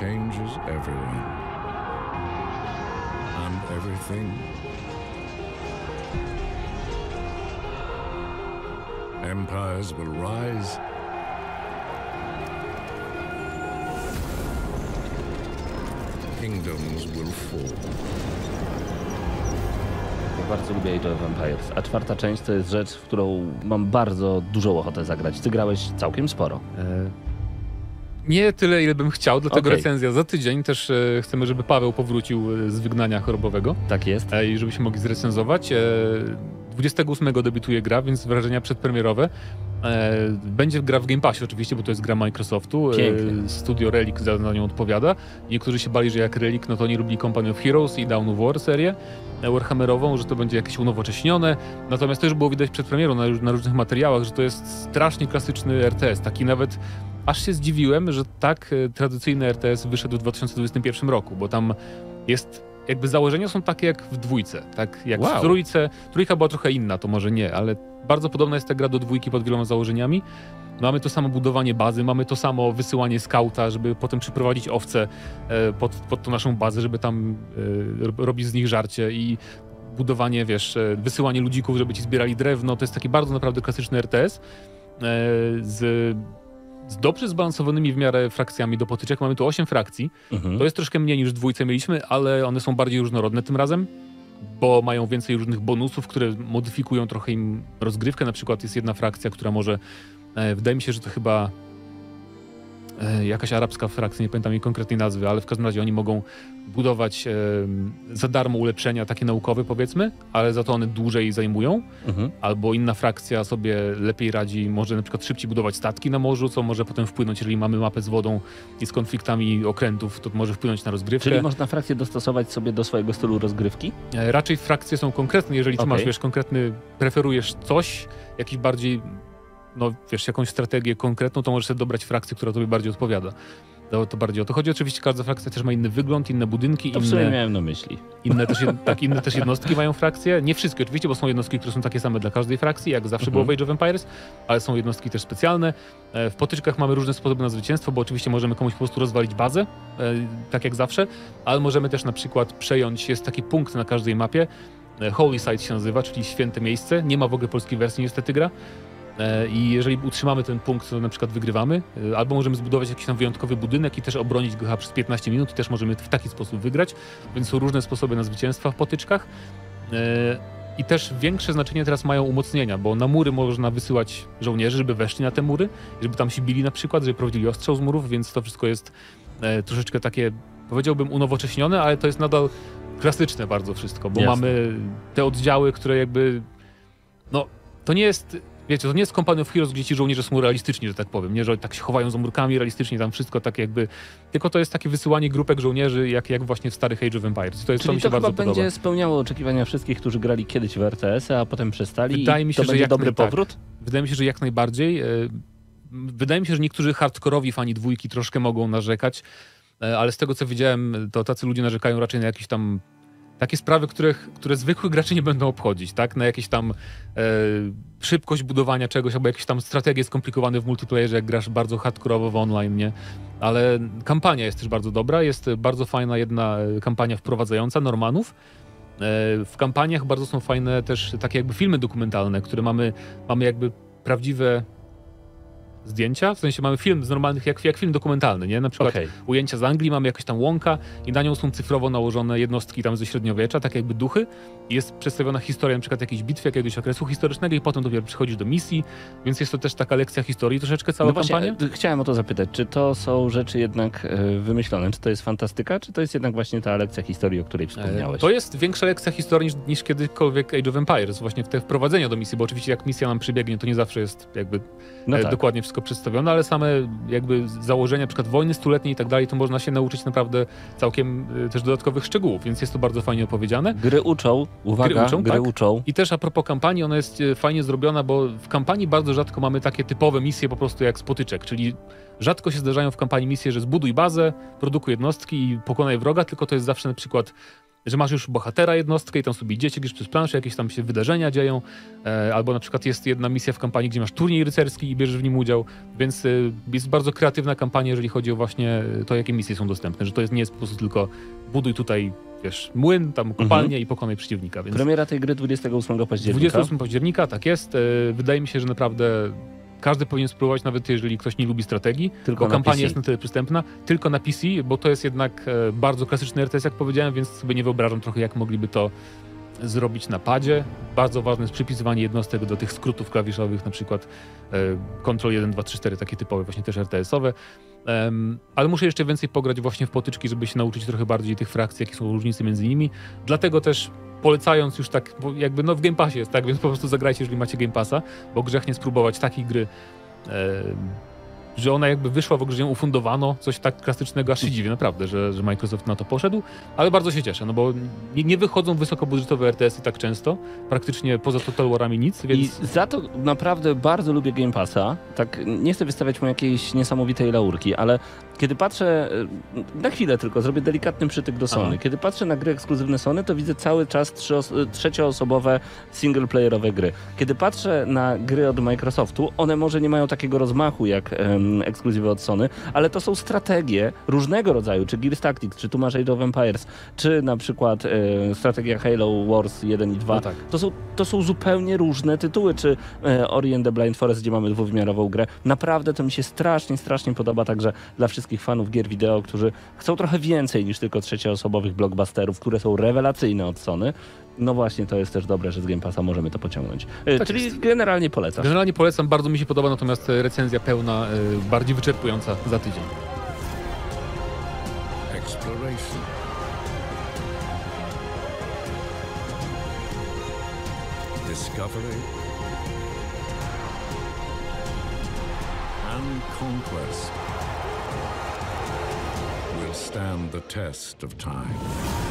changes everyone and everything. Empires will rise. Kingdoms will fall. Ja bardzo lubię Age of Empires, a czwarta część to jest rzecz, w którą mam bardzo dużą ochotę zagrać. Ty grałeś całkiem sporo. E, Nie tyle, ile bym chciał, dlatego Okej. recenzja za tydzień. Też e, chcemy, żeby Paweł powrócił e, z wygnania chorobowego Tak jest. e, i żebyśmy mogli zrecenzować. E, 28 debiutuje gra, więc wrażenia przedpremierowe. E, Będzie gra w Game Passie oczywiście, bo to jest gra Microsoftu. E, Pięknie. Studio Relic za za nią odpowiada. Niektórzy się bali, że jak Relic, no to oni robili Company of Heroes i Dawn of War serię Warhammerową, że to będzie jakieś unowocześnione. Natomiast też było widać przed premierą na, na różnych materiałach, że to jest strasznie klasyczny RTS. Taki nawet aż się zdziwiłem, że tak e, tradycyjny RTS wyszedł w 2021 roku, bo tam jest jakby założenia są takie jak w dwójce, tak jak Wow. w trójce. Trójka była trochę inna, to może nie, ale bardzo podobna jest ta gra do dwójki pod wieloma założeniami. Mamy to samo budowanie bazy, mamy to samo wysyłanie skauta, żeby potem przyprowadzić owce e, pod, pod tą naszą bazę, żeby tam e, ro- robić z nich żarcie i budowanie, wiesz, wysyłanie ludzików, żeby ci zbierali drewno. To jest taki bardzo naprawdę klasyczny RTS z, z dobrze zbalansowanymi w miarę frakcjami do potyczek. Mamy tu 8 frakcji. Mhm. To jest troszkę mniej niż dwójce mieliśmy, ale one są bardziej różnorodne tym razem, bo mają więcej różnych bonusów, które modyfikują trochę im rozgrywkę. Na przykład jest jedna frakcja, która może, e, wydaje mi się, że to chyba jakaś arabska frakcja, nie pamiętam jej konkretnej nazwy, ale w każdym razie oni mogą budować e, za darmo ulepszenia takie naukowe powiedzmy, ale za to one dłużej zajmują Mhm. albo inna frakcja sobie lepiej radzi, może na przykład szybciej budować statki na morzu, co może potem wpłynąć, jeżeli mamy mapę z wodą i z konfliktami okrętów, to może wpłynąć na rozgrywkę. Czyli można frakcję dostosować sobie do swojego stylu rozgrywki? E, Raczej frakcje są konkretne, jeżeli ty Okej. masz, wiesz, konkretny, preferujesz coś, jakiś bardziej, no wiesz, jakąś strategię konkretną, to możesz sobie dobrać frakcję, która tobie bardziej odpowiada. To, to bardziej o to chodzi. Oczywiście każda frakcja też ma inny wygląd, inne budynki, To inne, miałem na myśli. inne, też, tak, inne też jednostki mają frakcje. Nie wszystkie oczywiście, bo są jednostki, które są takie same dla każdej frakcji, jak zawsze Mhm. było w Age of Empires, ale są jednostki też specjalne. E, W potyczkach mamy różne sposoby na zwycięstwo, bo oczywiście możemy komuś po prostu rozwalić bazę, e, tak jak zawsze, ale możemy też na przykład przejąć, jest taki punkt na każdej mapie, e, Holy Site się nazywa, czyli święte miejsce. Nie ma w ogóle polskiej wersji niestety gra. E, I jeżeli utrzymamy ten punkt, to na przykład wygrywamy, e, albo możemy zbudować jakiś tam wyjątkowy budynek i też obronić go przez 15 minut i też możemy w taki sposób wygrać, więc są różne sposoby na zwycięstwa w potyczkach. E, I też większe znaczenie teraz mają umocnienia, bo na mury można wysyłać żołnierzy, żeby weszli na te mury, żeby tam się bili na przykład, żeby prowadzili ostrzał z murów, więc to wszystko jest troszeczkę takie, powiedziałbym, unowocześnione, ale to jest nadal klasyczne bardzo wszystko, bo Jasne. mamy te oddziały, które jakby, no, to nie jest, wiecie, to nie jest Company of Heroes, gdzie ci żołnierze są realistyczni, że tak powiem, nie, że tak się chowają za murkami realistycznie, tam wszystko tak jakby, tylko to jest takie wysyłanie grupek żołnierzy, jak, jak właśnie w starych Age of Empires. To jest, to Czyli mi się to chyba bardzo podoba. będzie spełniało oczekiwania wszystkich, którzy grali kiedyś w RTS-y, a potem przestali Wydaje mi się, to że będzie jak dobry naj- tak. powrót? Wydaje mi się, że jak najbardziej. E, Wydaje mi się, że niektórzy hardkorowi fani dwójki troszkę mogą narzekać, e, ale z tego co widziałem, to tacy ludzie narzekają raczej na jakieś tam takie sprawy, których, które zwykłych graczy nie będą obchodzić, tak? Na jakieś tam e, szybkość budowania czegoś, albo jakieś tam strategie skomplikowane w multiplayerze, jak grasz bardzo hardkorowo w online, nie? Ale kampania jest też bardzo dobra, jest bardzo fajna jedna e, kampania wprowadzająca Normanów. E, W kampaniach bardzo są fajne też takie jakby filmy dokumentalne, które mamy, mamy jakby prawdziwe zdjęcia, w sensie mamy film z normalnych, jak, jak film dokumentalny, nie? Na przykład Okej. ujęcia z Anglii, mamy jakaś tam łąka i na nią są cyfrowo nałożone jednostki tam ze średniowiecza, tak jakby duchy. I jest przedstawiona historia na przykład jakiejś bitwy, jakiegoś okresu historycznego i potem dopiero przychodzisz do misji, więc jest to też taka lekcja historii troszeczkę cała No kampania. e, chciałem o to zapytać, czy to są rzeczy jednak e, wymyślone, czy to jest fantastyka, czy to jest jednak właśnie ta lekcja historii, o której wspomniałeś? E, To jest większa lekcja historii niż, niż kiedykolwiek Age of Empires, właśnie w te wprowadzenia do misji, bo oczywiście jak misja nam przybiegnie, to nie zawsze jest jakby no tak. dokładnie wszystko przedstawione, ale same jakby założenia, na przykład wojny stuletniej i tak dalej, to można się nauczyć naprawdę całkiem e, też dodatkowych szczegółów, więc jest to bardzo fajnie opowiedziane. Gry uczą, uwaga, Gry uczą, gry tak. uczą. I też a propos kampanii, ona jest e, fajnie zrobiona, bo w kampanii bardzo rzadko mamy takie typowe misje po prostu jak spotyczek, czyli rzadko się zdarzają w kampanii misje, że zbuduj bazę, produkuj jednostki i pokonaj wroga, tylko to jest zawsze na przykład że masz już bohatera jednostkę i tam sobie idziecie gdzieś przez planszę, jakieś tam się wydarzenia dzieją, e, albo na przykład jest jedna misja w kampanii, gdzie masz turniej rycerski i bierzesz w nim udział, więc e, jest bardzo kreatywna kampania, jeżeli chodzi o właśnie to, jakie misje są dostępne, że to jest, nie jest po prostu tylko buduj tutaj, wiesz, młyn, tam kopalnię i pokonaj przeciwnika, więc... Premiera tej gry 28 października. 28 października, tak jest. E, Wydaje mi się, że naprawdę każdy powinien spróbować, nawet jeżeli ktoś nie lubi strategii, Tylko bo kampania PC. jest na tyle przystępna, tylko na PC, bo to jest jednak e, bardzo klasyczny RTS, jak powiedziałem, więc sobie nie wyobrażam trochę, jak mogliby to zrobić na padzie. Bardzo ważne jest przypisywanie jednostek do tych skrótów klawiszowych, na przykład Ctrl 1, 2, 3, 4, takie typowe, właśnie też RTS-owe. Ale muszę jeszcze więcej pograć właśnie w potyczki, żeby się nauczyć trochę bardziej tych frakcji, jakie są różnice między nimi. Dlatego też polecając już tak, bo jakby no w Game Passie jest, tak, więc po prostu zagrajcie, jeżeli macie Game Passa, bo grzech nie spróbować takiej gry, e, że ona jakby wyszła, w ogóle że ją ufundowano, coś tak klasycznego, aż się dziwię naprawdę, że, że Microsoft na to poszedł, ale bardzo się cieszę, no bo nie, nie wychodzą wysokobudżetowe RTS-y tak często, praktycznie poza Total War'ami nic, więc... I za to naprawdę bardzo lubię Game Passa. Tak, nie chcę wystawiać mu jakiejś niesamowitej laurki, ale kiedy patrzę, e, na chwilę tylko, zrobię delikatny przytyk do Sony. Aha. Kiedy patrzę na gry ekskluzywne Sony, to widzę cały czas trzyoos- trzecioosobowe singleplayerowe gry. Kiedy patrzę na gry od Microsoftu, one może nie mają takiego rozmachu jak em, ekskluzywy od Sony, ale to są strategie różnego rodzaju, czy Gears Tactics, czy tu masz Age of Empires, czy na przykład e, strategia Halo Wars 1 i 2. No tak. To są, to są zupełnie różne tytuły, czy e, Ori and the Blind Forest, gdzie mamy dwuwymiarową grę. Naprawdę to mi się strasznie, strasznie podoba, także dla wszystkich fanów gier wideo, którzy chcą trochę więcej niż tylko trzecioosobowych blockbusterów, które są rewelacyjne od Sony. No właśnie, to jest też dobre, że z Game Passa możemy to pociągnąć. E, Tak czyli jest. generalnie polecam. Generalnie polecam, bardzo mi się podoba, natomiast e, recenzja pełna, e, bardziej wyczerpująca za tydzień. Exploration. Discovery. And conquest will stand the test of time.